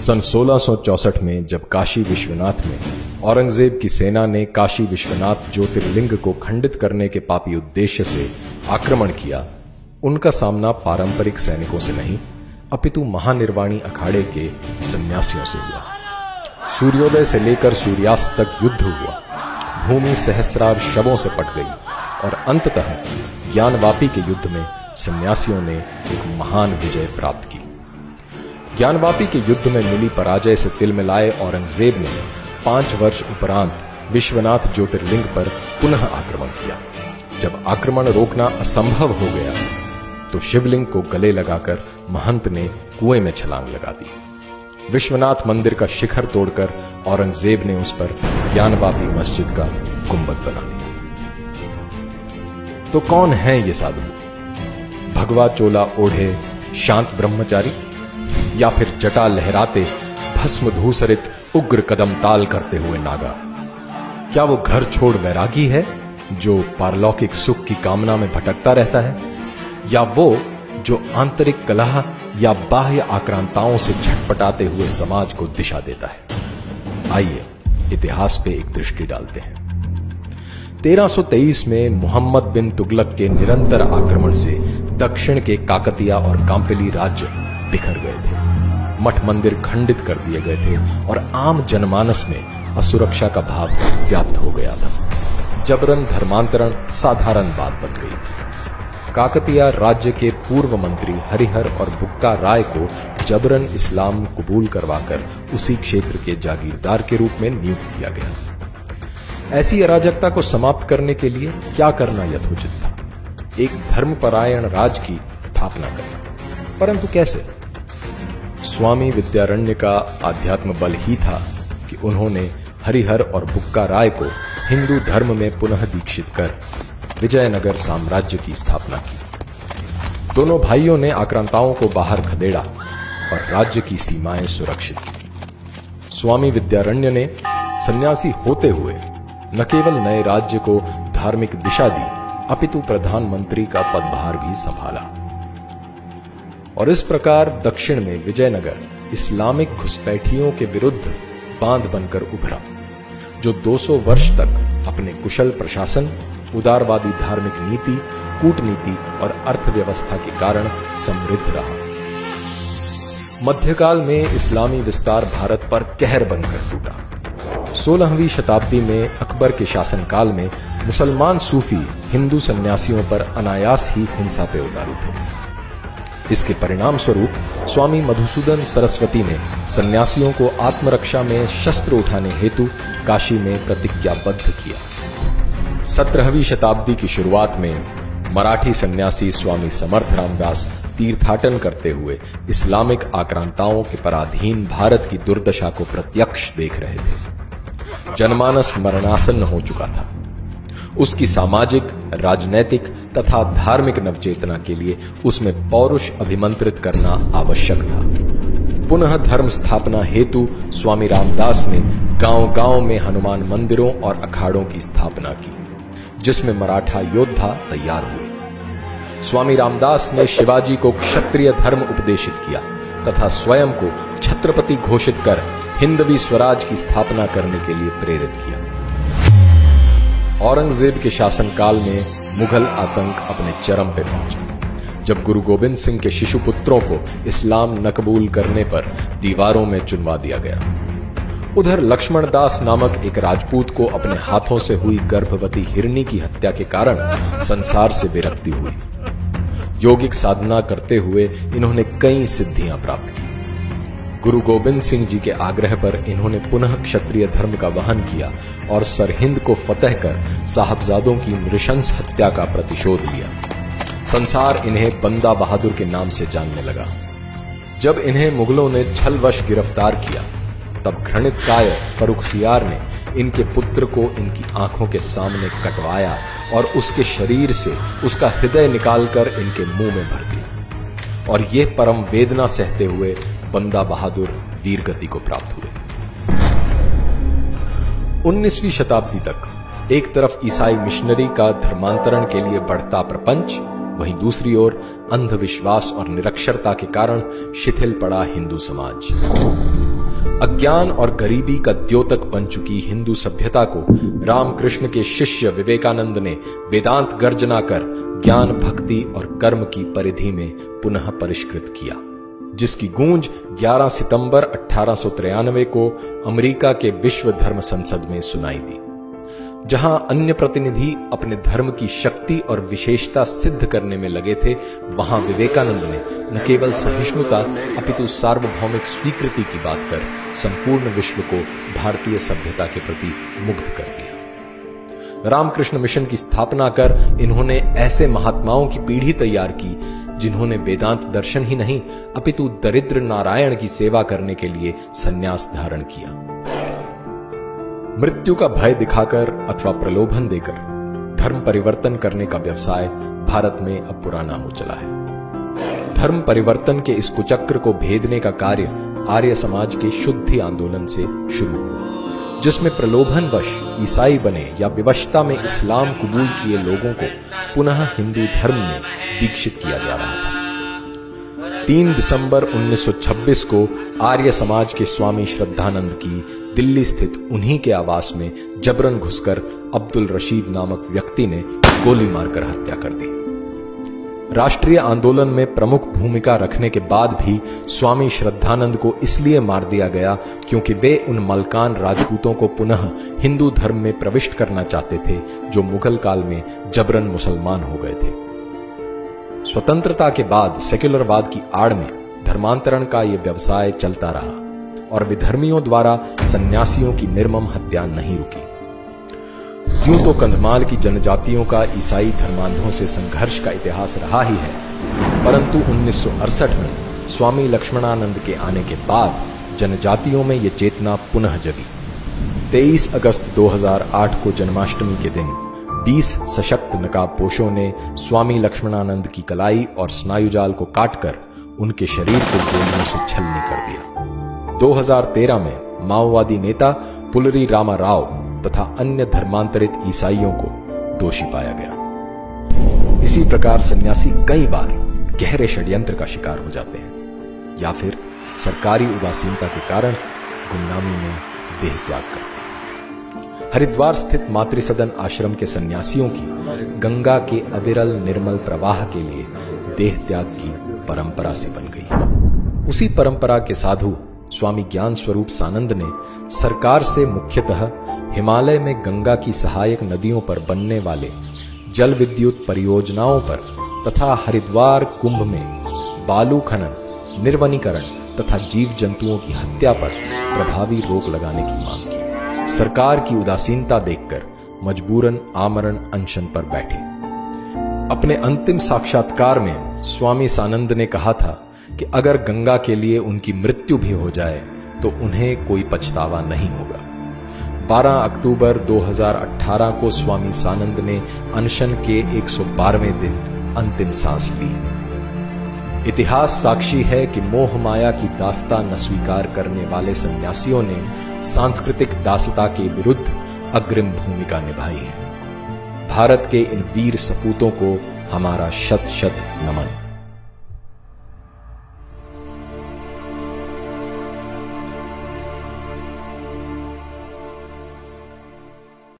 सन 1664 में जब काशी विश्वनाथ में औरंगज़ेब की सेना ने काशी विश्वनाथ ज्योतिर्लिंग को खंडित करने के पापी उद्देश्य से आक्रमण किया, उनका सामना पारंपरिक सैनिकों से नहीं, अपितु महानिर्वाणी अखाड़े के सन्यासियों से हुआ। सूर्योदय से लेकर सूर्यास्त तक युद्ध हुआ। भूमि सहस्रार शवों से पट गई और अंततः ज्ञानवापी के युद्ध में सन्यासियों ने एक महान विजय प्राप्त की। ज्ञानवापी के युद्ध में मिली पराजय से तिल मिलाए औरंगज़ेब ने पाँच वर्ष उपरांत विश्वनाथ ज्योतिर्लिंग पर पुनः आक्रमण किया। जब आक्रमण रोकना असंभव हो गया तो शिवलिंग को गले लगाकर महंत ने कुएँ में छलांग लगा दी। विश्वनाथ मंदिर का शिखर तोड़कर औरंगज़ेब ने उस पर ज्ञानवापी मस्जिद का गुंबद बना दिया। तो कौन है ये साधु? भगवा चोला ओढ़े शांत ब्रह्मचारी? या फिर जटा लहराते भस्म धूसरित उग्र कदम ताल करते हुए नागा। क्या वो घर छोड़ वैरागी है, जो पारलौकिक सुख की कामना में भटकता रहता है? या वो, जो आंतरिक कलह या बाह्य आक्रांताओं से झटपटाते हुए समाज को दिशा देता है? आइए, इतिहास पे एक दृष्टि डालते हैं। 1323 में मोहम्मद बिन तुगलक के निरंतर आक्रमण से दक्षिण के काकतिया और कांपिली राज्य बिखर गए थे। मठ मंदिर खंडित कर दिए गए थे और आम जनमानस में असुरक्षा का भाव व्याप्त हो गया था। जबरन धर्मांतरण साधारण बात बन गई। काकतिया राज्य के पूर्व मंत्री हरिहर और बुक्का राय को जबरन इस्लाम कबूल करवाकर उसी क्षेत्र के जागीरदार के रूप में नियुक्त किया गया। ऐसी अराजकता को समाप्त करने के लिए क्या करना यथोचित था? एक धर्मपरायण राज की स्थापना करना। परंतु कैसे? स्वामी विद्यारण्य का आध्यात्म बल ही था कि उन्होंने हरिहर और बुक्का राय को हिंदू धर्म में पुनः दीक्षित कर विजयनगर साम्राज्य की स्थापना की। दोनों भाइयों ने आक्रांताओं को बाहर खदेड़ा और राज्य की सीमाएँ सुरक्षित की। स्वामी विद्यारण्य ने सन्यासी होते हुए न केवल नए राज्य को धार्मिक दिशा दी, अपितु प्रधानमंत्री का पदभार भी संभाला। और इस प्रकार दक्षिण में विजयनगर इस्लामिक घुसपैठियों के विरुद्ध बाँध बनकर उभरा, जो 200 वर्ष तक अपने कुशल प्रशासन, उदारवादी धार्मिक नीति, कूटनीति और अर्थव्यवस्था के कारण समृद्ध रहा। मध्यकाल में इस्लामी विस्तार भारत पर कहर बनकर टूटा। सोलहवीं शताब्दी में अकबर के शासनकाल में मुसलमान सूफी हिंदू सन्यासियों पर अनायास ही हिंसा पे उतारू थे। इसके परिणाम स्वरूप स्वामी मधुसूदन सरस्वती ने सन्यासियों को आत्मरक्षा में शस्त्र उठाने हेतु काशी में प्रतिज्ञाबद्ध किया। सत्रहवीं शताब्दी की शुरुआत में मराठी सन्यासी स्वामी समर्थ रामदास तीर्थाटन करते हुए इस्लामिक आक्रांताओं के पराधीन भारत की दुर्दशा को प्रत्यक्ष देख रहे थे। जनमानस मरणासन हो चुका था। उसकी सामाजिक, राजनैतिक तथा धार्मिक नवचेतना के लिए उसमें पौरुष अभिमंत्रित करना आवश्यक था। पुनः धर्म स्थापना हेतु स्वामी रामदास ने गाँव गाँव में हनुमान मंदिरों और अखाड़ों की स्थापना की, जिसमें मराठा योद्धा तैयार हुए। स्वामी रामदास ने शिवाजी को क्षत्रिय धर्म उपदेशित किया तथा स्वयं को छत्रपति घोषित कर हिंदवी स्वराज की स्थापना करने के लिए प्रेरित किया। औरंगज़ेब के शासनकाल में मुगल आतंक अपने चरम पर पहुँचा। जब गुरु गोविंद सिंह के शिशु पुत्रों को इस्लाम न कबूल करने पर दीवारों में चुनवा दिया गया। उधर लक्ष्मण दास नामक एक राजपूत को अपने हाथों से हुई गर्भवती हिरणी की हत्या के कारण संसार से विरक्ति हुई। योगिक साधना करते हुए इन्होंने कई सिद्धियाँ प्राप्त की। गुरु गोविंद सिंह जी के आग्रह पर इन्होंने पुनः क्षत्रिय धर्म का वहन किया और सरहिंद को फतेह कर साहबजादों की नृशंस हत्या का प्रतिशोध लिया। संसार इन्हें बंदा बहादुर के नाम से जानने लगा। जब इन्हें मुगलों ने छलवश गिरफ़्तार किया, तब घृणित काय फरुखसियार ने इनके पुत्र को इनकी आँखों के सामने कटवाया और उसके शरीर से उसका हृदय निकालकर इनके मुँह में भर दिया। और ये परम वेदना सहते हुए बंदा बहादुर वीर गति को प्राप्त हुए। 19वीं शताब्दी तक एक तरफ़ ईसाई मिशनरी का धर्मांतरण के लिए बढ़ता प्रपंच, वहीं दूसरी ओर अंधविश्वास और निरक्षरता के कारण शिथिल पड़ा हिंदू समाज। अज्ञान और गरीबी का द्योतक बन चुकी हिंदू सभ्यता को रामकृष्ण के शिष्य विवेकानंद ने वेदांत गर्जना कर ज्ञान, भक्ति और कर्म की परिधि में पुनः परिष्कृत किया। जिसकी गूंज 11 सितंबर अठारह को अमेरिका के विश्व धर्म संसद में सुनाई दी, जहाँ अन्य प्रतिनिधि अपने धर्म की शक्ति और विशेषता सिद्ध करने में लगे थे। वहाँ विवेकानंद ने न केवल सहिष्णुता अपितु सार्वभौमिक स्वीकृति की बात कर संपूर्ण विश्व को भारतीय सभ्यता के प्रति मुग्ध कर दिया। रामकृष्ण मिशन की स्थापना कर इन्होंने ऐसे महात्माओं की पीढ़ी तैयार की जिन्होंने वेदांत दर्शन ही नहीं, अपितु दरिद्र नारायण की सेवा करने के लिए संन्यास धारण किया। मृत्यु का भय दिखाकर अथवा प्रलोभन देकर धर्म परिवर्तन करने का व्यवसाय भारत में अब पुराना हो चला है। धर्म परिवर्तन के इस कुचक्र को भेदने का कार्य आर्य समाज के शुद्धि आंदोलन से शुरू हुआ। जिसमें प्रलोभनवश ईसाई बने या विवशता में इस्लाम कबूल किए लोगों को पुनः हिंदू धर्म में दीक्षित किया जा रहा था। तीन दिसंबर 1926 को आर्य समाज के स्वामी श्रद्धानंद की दिल्ली स्थित उन्हीं के आवास में जबरन घुसकर अब्दुल रशीद नामक व्यक्ति ने गोली मारकर हत्या कर दी। राष्ट्रीय आंदोलन में प्रमुख भूमिका रखने के बाद भी स्वामी श्रद्धानंद को इसलिए मार दिया गया क्योंकि वे उन मलकान राजपूतों को पुनः हिंदू धर्म में प्रविष्ट करना चाहते थे, जो मुगल काल में जबरन मुसलमान हो गए थे। स्वतंत्रता के बाद सेक्युलरवाद की आड़ में धर्मांतरण का यह व्यवसाय चलता रहा और विधर्मियों द्वारा सन्यासियों की निर्मम हत्या नहीं रुकी। यूँ तो कंधमाल की जनजातियों का ईसाई धर्मांधों से संघर्ष का इतिहास रहा ही है। परंतु 1968 में स्वामी लक्ष्मणानंद के आने के बाद जनजातियों में यह चेतना पुनः जगी। 23 अगस्त 2008 को जन्माष्टमी के दिन 20 सशक्त नकाब पोषों ने स्वामी लक्ष्मणानंद की कलाई और स्नायुजाल को काटकर उनके शरीर को गोलियों से छलनी कर दिया। 2013 में माओवादी नेता पुलरी रामा राव तथा अन्य धर्मांतरित ईसाइयों को दोषी पाया गया। इसी प्रकार सन्यासी कई बार गहरे षड्यंत्र का शिकार हो जाते हैं, या फिर सरकारी उदासीनता के कारण गुमनामी में देह त्याग करते हरिद्वार स्थित मातृसदन आश्रम के सन्यासियों की गंगा के अविरल निर्मल प्रवाह के लिए देह त्याग की परंपरा से बन गई। उसी परंपरा के साधु स्वामी ज्ञान स्वरूप सानंद ने सरकार से मुख्यतः हिमालय में गंगा की सहायक नदियों पर बनने वाले जल विद्युत परियोजनाओं पर तथा हरिद्वार कुंभ में बालू खनन, निर्वनीकरण तथा जीव जंतुओं की हत्या पर प्रभावी रोक लगाने की मांग की। सरकार की उदासीनता देखकर मजबूरन, आमरण, अनशन पर बैठे। अपने अंतिम साक्षात्कार में स्वामी सानंद ने कहा था कि अगर गंगा के लिए उनकी मृत्यु भी हो जाए तो उन्हें कोई पछतावा नहीं होगा। 12 अक्टूबर 2018 को स्वामी सानंद ने अनशन के 112वें दिन अंतिम सांस ली। इतिहास साक्षी है कि मोह माया की दास्ता न स्वीकार करने वाले सन्यासियों ने सांस्कृतिक दासता के विरुद्ध अग्रिम भूमिका निभाई है। भारत के इन वीर सपूतों को हमारा शत शत नमन।